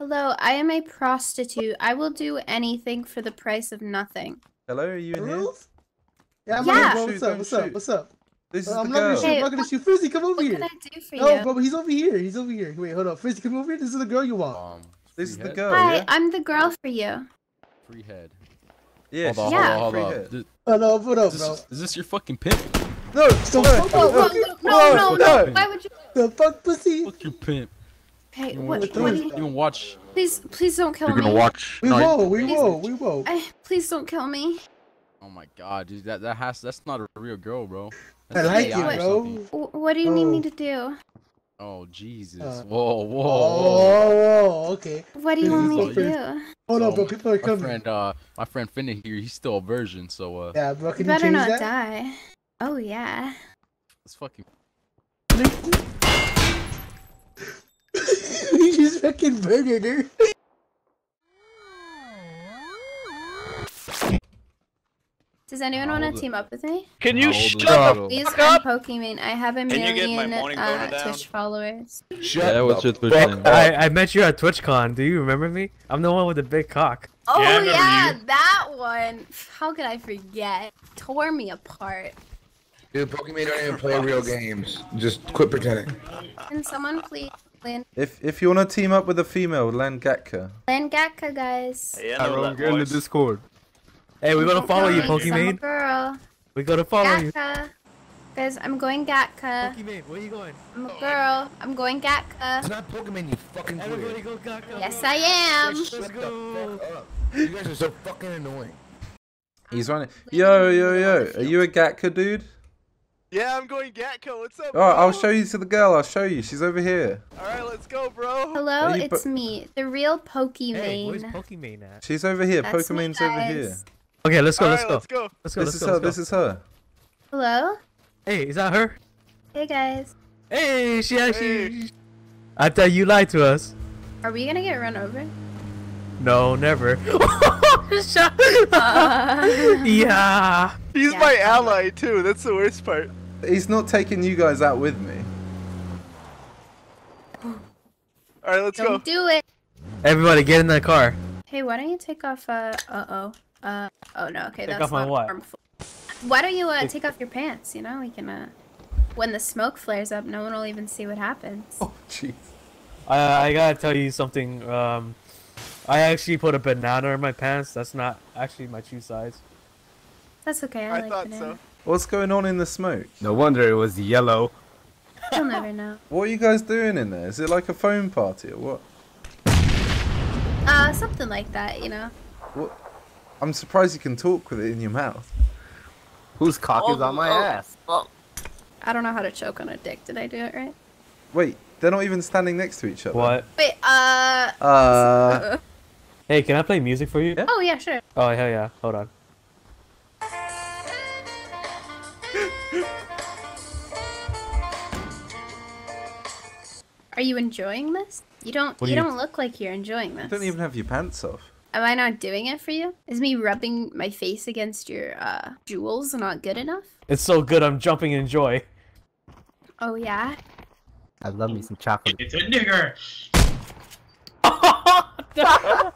Hello, I am a prostitute. I will do anything for the price of nothing. Hello, are you in here? Girls? Yeah, I'm Yeah. yeah. Shoot, What's up? don't What's up? What's up? This is I'm the not gonna girl. shoot. Hey, I'm not gonna shoot. Frizzy, come over What here. can I do for No, you? bro, he's over here. He's over here. Wait, hold up. Frizzy, come over here. This is the girl you want. Um, This is the girl, Hi, yeah? I'm the girl for you. Free head. Yeah, hold on, Yeah. hold free on, hold on. Th- Oh no, hold up, Is bro. this, is this your fucking pimp? No, The no, fuck? Whoa, whoa, Okay. whoa, no, no, no. no. Why would you? The fuck, pussy? Fuck your pimp. Hey, You what? What do you? even watch. Please, please don't kill You're me. gonna watch. We no, will, we Please. will, we will. I, please don't kill me. Oh my god, dude, that that has that's not a real girl, bro. I like AI it, bro. What do you need me Oh. to do? Oh Jesus. Uh, whoa, whoa. Oh, okay. What do you want me to do? Hold So, up, bro. People are coming. My coming. friend, uh, my friend Finna here, he's still a virgin, so uh, Yeah, bro. You Can you better not that? die. Oh yeah. it's fucking. you just fucking murdered her. Does anyone want to team up with me? Can you old is shut up? Please, Fuck I'm up. Pokemon. I have a Can you get my million uh. Twitch followers. Shut Yeah, what's your Twitch fuck name? up. I, I met you at TwitchCon. Do you remember me? I'm the one with the big cock. Oh Yeah, yeah, that one. How could I forget? Tore me apart. Dude, Pokemon don't even play real games. Just quit pretending. Can someone please land If if you want to team up with a female, land Gatka. land Gatka, guys? Hey, I know Tyrone, that get in the. Discord. Hey, we're gonna oh follow you, Thanks, I'm a Pokemon. girl. We gotta follow you. Gatka. Guys, I'm going Gatka. Pokemon, where are you going? I'm a girl. I'm going Gatka. It's not Pokemon, you fucking Everybody quit. go Gaga. Yes, I am. Let's Shut the go. fuck up. You guys are so fucking annoying. He's running. Yo, yo, yo. Are you a Gatka dude? Yeah, I'm going Gatka. What's up? Alright, I'll show you to the girl. I'll show you. She's over here. All right, let's go, bro. Hello, it's me, the real Pokemon. Hey, where's Pokemon at? She's over here. That's me, Pokemon's over here. Okay, let's go, All let's right, go. let's go. Let's go, This let's is go. her. This go. is her. Hello. Hey, is that her? Hey guys. Hey, she actually. Hey. I thought you lied to us. Are we gonna get run over? No, never. Uh, yeah. He's Yeah, my ally too. That's the worst part. He's not taking you guys out with me. All right, let's go. Don't do it. Everybody, get in the car. Hey, why don't you take off? Uh, uh oh. Uh, oh no. Okay, Take that's off my not what? harmful. Why don't you uh take off your pants? You know, we can uh, when the smoke flares up, no one will even see what happens. Oh, jeez. I I gotta tell you something. Um, I actually put a banana in my pants. That's not actually my shoe size. That's okay. I, I like thought banana. so. What's going on in the smoke? No wonder it was yellow. You'll never know. What are you guys doing in there? Is it like a phone party or what? Uh, something like that. You know. What? I'm surprised you can talk with it in your mouth. Whose cock is on my ass? Oh. I don't know how to choke on a dick. Did I do it right? Wait, they're not even standing next to each other. What? Wait. Uh. Uh, Hey, can I play music for you? Yeah. Oh yeah, sure. Oh hell yeah! Hold on. Are you enjoying this? You don't. What You do you- don't look like you're enjoying this. you this. don't even have your pants off. Am I not doing it for you? Is me rubbing my face against your uh jewels not good enough? It's so good. I'm jumping in joy. Oh yeah. I love me some chocolate. It's a nigger.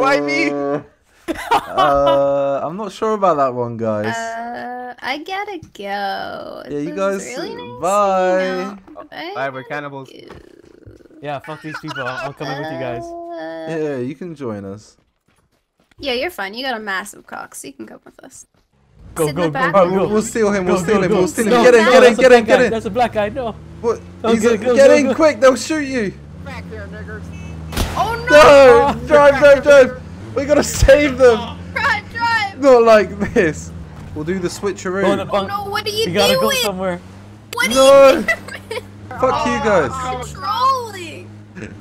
Why me? Uh, I'm not sure about that one, guys. Uh, I gotta go. Yeah, you guys- really nice bye. hanging out. Bye, we're cannibals. Yeah, fuck these people. I'm I'm coming with you guys. Uh, yeah, you can join us. yeah, you're fine. You got a massive cock, so you can come with us. Go, Sit go, go, go, go. we'll, we'll steal him. We'll Go, steal go, him. go. We'll steal him. No, Get in, get in, get in, get in. That's a black guy. No. What? Oh, He's go, a- go, get go, in go. quick. They'll shoot you. Back there, niggers. Oh no! No! drive, drive, drive. We gotta save them. Drive, drive! Not like this. We'll do the switcheroo. Go in the Oh bunk. no! What are you doing? You gotta go somewhere. What are No! you doing? Fuck you guys. Controlling.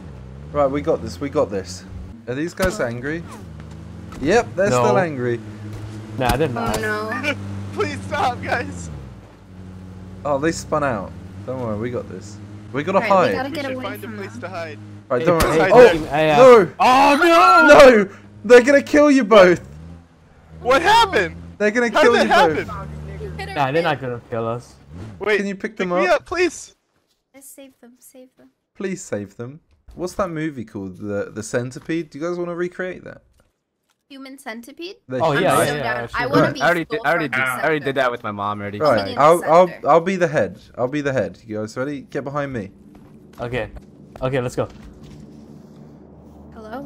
Right, we got this. We got this. Are these guys angry? Yep, they're No. still angry. Nah, they're not. Oh no! Please stop, guys. Oh, they spun out. Don't worry, we got this. We gotta hide. we hide. gotta We get should away find a place them. to hide. Right, don't worry. Hey, Oh, hey, hey, uh, no! Oh no! No! They're gonna kill you both. What happened? They're gonna How kill did you that both. happen? Hit Nah, they're not gonna kill us. Wait, Can you pick pick them me up? up, please. Let's Save them, save them. Please save them. what's that movie called? The the Centipede. Do you guys want to recreate that? Human centipede. The Oh, yeah, I'm yeah, yeah, I want to be. I already did. I already did. I already did that with my mom already. Right, I'll I'll. I'll be the head. I'll be the head. You guys ready? Get behind me. Okay. Okay, let's go.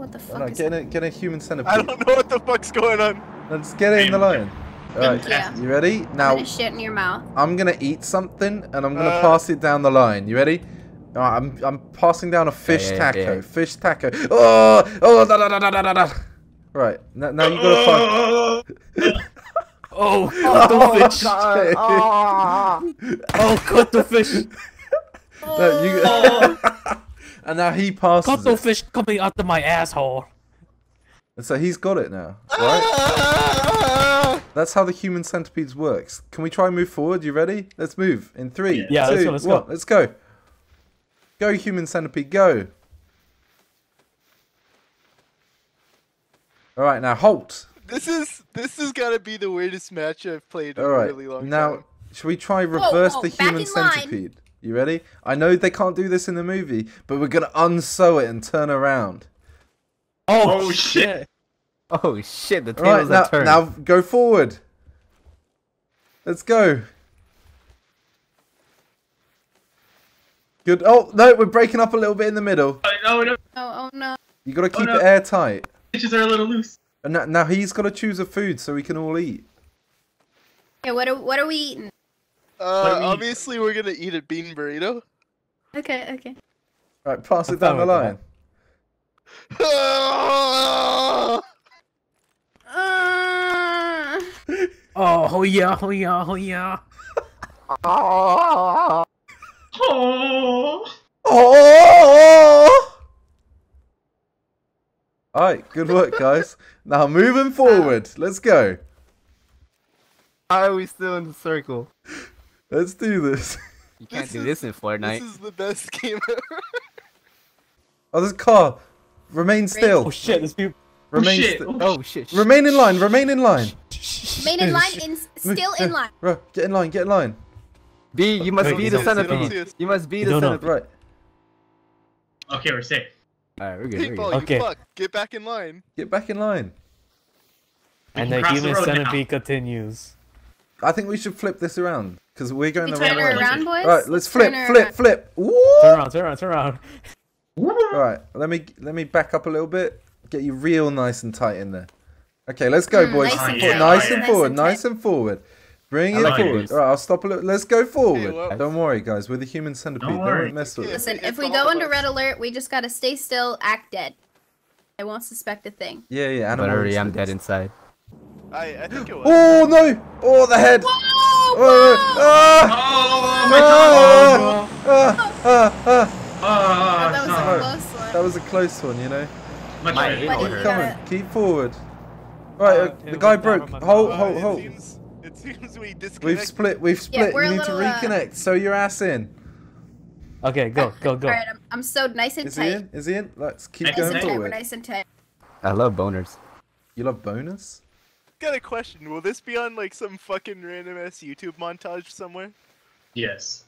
Hello, what the fuck Oh, no, is get that? a get a human centipede. I don't know what the fuck's going on. Let's get it in the line. Alright, you. you ready? I'm Now gonna shit in your mouth. I'm gonna eat something and I'm gonna Uh. pass it down the line. You ready? Alright, I'm I'm passing down a fish yeah, taco. yeah. Fish taco. Oh oh da da da da da da da. Right now, now you gotta pass. Oh, cut the fish! Oh, Oh, cut the fish! No, you... and now he passes. Cut the it. fish coming out of my asshole. And so he's got it now, right? Ah! That's how the human centipedes works. Can we try and move forward? You ready? Let's move. In three, Yeah, let's go, let's one. go. Let's go. Go, human centipede, go. All right, now halt. This is this is gotta be the weirdest match I've played in All a really long now time. Now, should we try reverse whoa, the human centipede? line. Centipede? You ready? I know they can't do this in the movie, but we're gonna unsew it and turn around. Oh, oh shit! oh shit! The All right, tables now, are turned. now go forward. Let's go. Good. Oh no, we're breaking up a little bit in the middle. Oh, no, no, Oh, oh no. You got to oh, keep no. it airtight. stitches are a little loose. And now, now he's got to choose a food so we can all eat. Yeah, what are what are we eating? Uh, we- obviously we're gonna eat a bean burrito. Okay, okay. Right, pass it down the line. Oh yeah, oh yeah, oh yeah. Oh, Oh, Oh! All right, good work, guys. now moving forward. Let's go. Why are we still in the circle? Let's do this. You can't This do is- this in Fortnite. This is the best game ever. Oh, there's a car. Remain still. Oh shit, this people. Remain oh, shit. still. Oh shit! shit. Remain in line. Remain in line. main in line, in, still in line. Get in line. Get in line. B, you must Wait, be the don't see it, you don't see centipede. You must be the centipede. Right. okay, we're safe. Alright, we're good. We're good. Okay. you fuck. Get back in line. Get back in line. And the human road now. centipede continues. I think we should flip this around because we're going We the wrong her way. around, boys. Right, let's flip, turn her flip, flip. Woo! Turn around, turn around, turn around. All right, let me let me back up a little bit. Get you real nice and tight in there. Okay, let's go, Mm, boys. nice and Fo- nice and Nice forward, nice and forward. Bring I it like forward. boys. All right, I'll stop a little. Let's go forward. well- Don't worry, guys. We're the human centipede. Don't, worry. mess with Yeah. us. Listen, if we go of under red alert, we just gotta stay still, act dead. I won't suspect a thing. Yeah, yeah. But animal already I'm dead inside. I I think it was. Oh no! Oh, the head! Whoa! Oh, ah, Oh my god! ah, that was no. a close one. That was a close one, you know. Much My better. anal Buddy, Keep coming. Keep forward. Right, uh, the guy we're down broke. on my Hold, Uh, hold, it hold. Seems, it seems we disconnected. We've split. We've split. we're you need little, to uh, reconnect. Sew your ass in. Okay, go, go, go. Alright, I'm, I'm so nice and Is he in? Is he in? Let's keep Nice Nice going and tight, forward. nice and tight. I love boners. You love bonus? Got a question. Will this be on like some fucking random ass YouTube montage somewhere? Yes.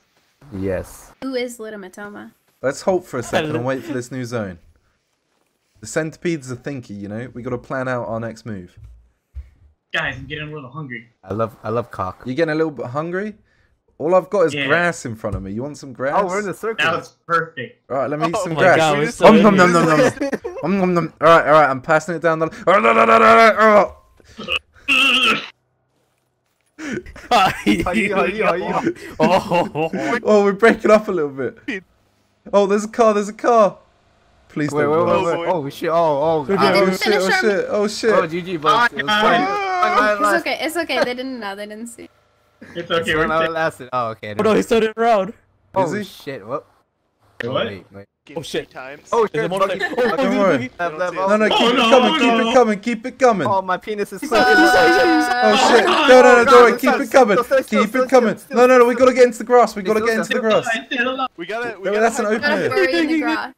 Yes. Who is Litomatoma? Let's hope for a second and wait for this new zone. The centipede's a thinker, you know. We got to plan out our next move. Guys, I'm getting a little hungry. I love I love cock. You're getting a little bit hungry? All I've got is Yeah. grass in front of me. You want some grass? Oh, we're in the circle. That was perfect. All right, let me eat Oh some my grass. God, We we're just- so Om in nom nom nom nom. Om nom nom. All right, all right. I'm passing it down the. Oh. Oh, Oh, we're breaking up a little bit. Oh, there's a car. There's a car. Please Wait, don't. wait, blow wait, up. wait. Oh shit! Oh, oh. Ah. They Oh didn't shit! finish Oh our- shit! Oh shit! Oh, GG, but it ah, was fun. It's Fun okay, it's okay. They didn't know. They didn't see. It's It's okay, fun we're while it safe. lasted. Oh, okay. oh no, he's turning around. Oh Is he? shit! What? Wait, Oh, what? wait, wait. Game Oh, shit. three Times. Oh shit! motorcycle. Oh, Don't he's worry. moving. Left, left, No, No, no, oh, keep Oh, it no, coming. Keep it coming. Keep it coming. Oh, my penis is Oh Uh, shit! No, no, no, Oh, don't worry. Keep it coming. Keep it coming. No, no, no. We gotta get into the grass. We gotta get into the grass. We got it. We gotta that's an hide- open gotta it. bury in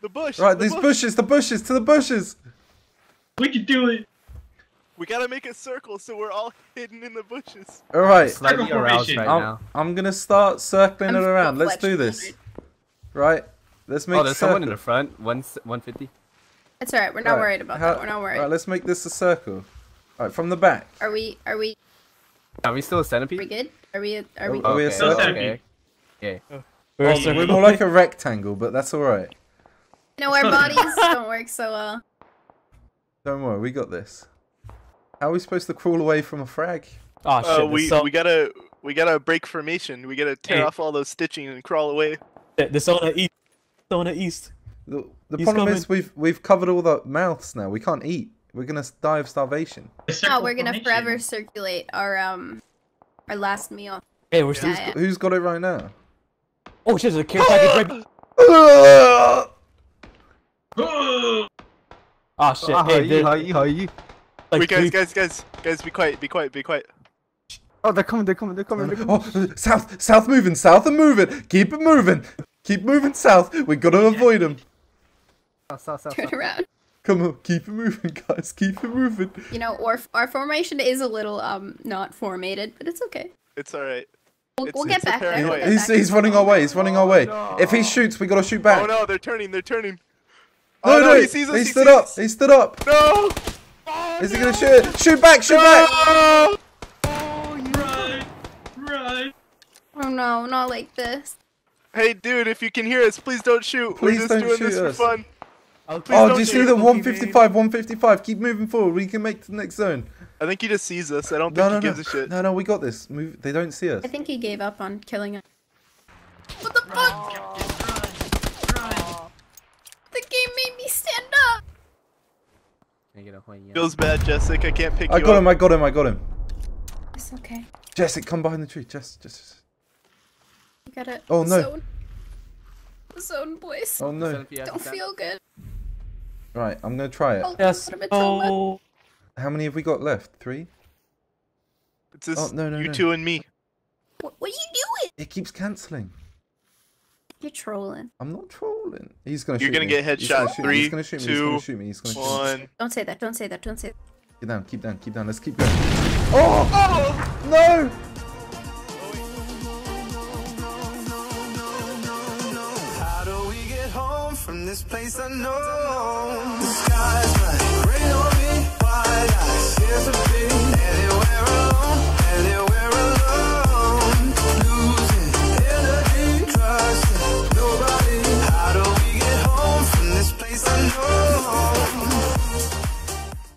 the bush. Right, the these bush. bushes. The bushes. To the bushes. We can do it. We gotta make a circle so we're all hidden in the bushes. All right. Slightly Circle aroused formation. right I'm, now. I'm gonna start circling it I'm around. Let's do this. Right. Let's make Oh, there's someone in the front. One one fifty. It's alright. We're not Right, worried about how- that. We're not worried. Right, let's make this a circle. Alright, from the back. Are we? Are we? Are we still a centipede? Are we good? Are we? Are we? Are we a Okay, circle? Okay. We're We're more like a rectangle, but that's alright. You know, our bodies don't work so well. Don't worry, we got this. How are we supposed to crawl away from a frag? Oh shit! Uh, we so- we gotta we gotta break formation. We gotta tear Hey. off all those stitching and crawl away. There's someone at east. Someone at east. The, the problem coming. is we've we've covered all the mouths now. We can't eat. We're gonna die of starvation. No, we're gonna forever circulate our um, our last meal. Hey, we're still. Yeah, yeah. Who's got it right now? Oh shit! There's a care package right. Oh shit! Ah, hey, hi, there- hi, hi. like Wait, guys, three- guys, guys, guys, be quiet, be quiet, be quiet. Oh, they're coming. They're coming. They're coming. They're coming. Oh, south, south moving, south and moving. Keep it moving. Keep moving south. We gotta avoid them. South, south, south, Turn around. Come on, keep it moving, guys. Keep it moving. You know, our our formation is a little um not formated, but it's okay. It's all right. We'll, we'll get back there. paranoia. We'll get He's back he's running our way. He's running our way. If he shoots, we gotta shoot back. Oh no, they're turning, they're turning. No, Oh, no, no, he sees us, he he stood sees up. us. He stood up. No! Is he gonna shoot? Shoot back! Shoot back! Run! Run! Oh no, not like this. Hey, dude, if you can hear us, please don't shoot. Please We're just don't doing shoot this us. for fun. I'll- Oh, don't you see the 155? 155. Keep moving forward. We can make the next zone. I think he just sees us. I don't No, think no, he no. gives a shit. No, no, we got this. Move. They don't see us. I think he gave up on killing us. What the fuck? The game made me stand up. I get a horn, yeah? Feels bad, Jessic. I can't pick I you got up. him. I got him. I got him. It's okay. Jessic, come behind the tree. Jess, Jess. You gotta. Oh, no. Zone. Zone, boys. Oh no. Don't feel good. Right, I'm gonna try it. Oh, Yes. what a trauma. Oh. How many have we got left? Three? It's just Oh, no, no, you no. two and me. What, what are you doing? It keeps cancelling. You're trolling. I'm not trolling. He's gonna You're shoot gonna me. get He's gonna headshot. shoot me. He's Three, gonna shoot me. He's gonna shoot me. He's gonna shoot me. One. Don't say that. Don't say that. Don't say that. Keep down. Keep down. Keep down. Let's keep going. Oh! oh! No! This place unknown? The sky's bright, rain on me, wide eyes, here's a big